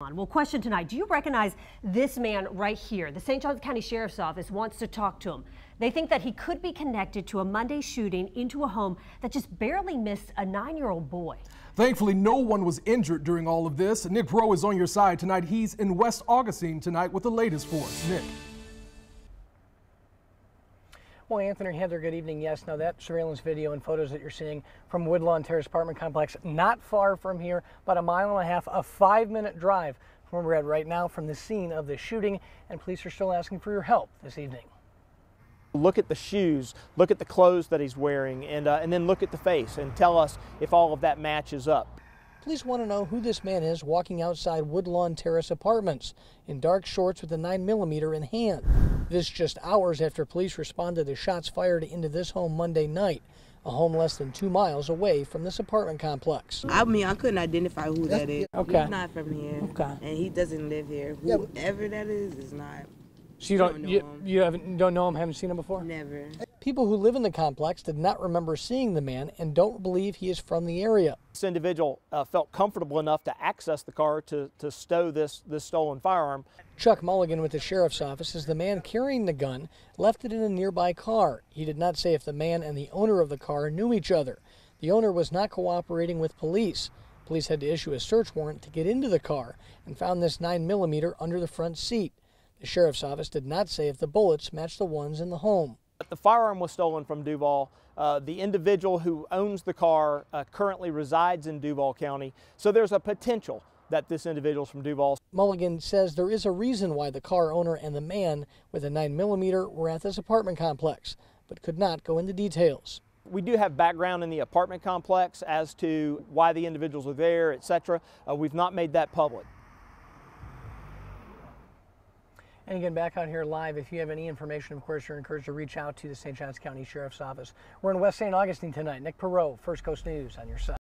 Well, question tonight. Do you recognize this man right here? The St. Johns County Sheriff's Office wants to talk to him. They think that he could be connected to a Monday shooting into a home that just barely missed a nine year old boy. Thankfully, no one was injured during all of this. Nick Rowe is on your side tonight. He's in West Augustine tonight with the latest for us. Nick. Well, Anthony Heather, good evening. Yes, now that surveillance video and photos that you're seeing from Woodlawn Terrace apartment complex, not far from here, about a mile and a half, a five minute drive from where we're at right now from the scene of the shooting, and police are still asking for your help this evening. Look at the shoes, look at the clothes that he's wearing, and, uh, and then look at the face and tell us if all of that matches up. Police want to know who this man is walking outside Woodlawn Terrace Apartments in dark shorts with a 9mm in hand. This just hours after police responded to shots fired into this home Monday night, a home less than two miles away from this apartment complex. I mean, I couldn't identify who that is. Okay. He's not from here. Okay. And he doesn't live here. Whoever that is is not. So you Don't don't know you, him. you haven't don't know him, haven't seen him before? Never. People who live in the complex did not remember seeing the man and don't believe he is from the area. This individual uh, felt comfortable enough to access the car to, to stow this, this stolen firearm. Chuck Mulligan with the sheriff's office says the man carrying the gun left it in a nearby car. He did not say if the man and the owner of the car knew each other. The owner was not cooperating with police. Police had to issue a search warrant to get into the car and found this 9mm under the front seat. The sheriff's office did not say if the bullets matched the ones in the home. The firearm was stolen from Duval. Uh, the individual who owns the car uh, currently resides in Duval County, so there's a potential that this individual is from Duval. Mulligan says there is a reason why the car owner and the man with a 9mm were at this apartment complex, but could not go into details. We do have background in the apartment complex as to why the individuals were there, etc. Uh, we've not made that public. And again, back out here live, if you have any information, of course, you're encouraged to reach out to the St. Johns County Sheriff's Office. We're in West St. Augustine tonight. Nick Perot, First Coast News on your side.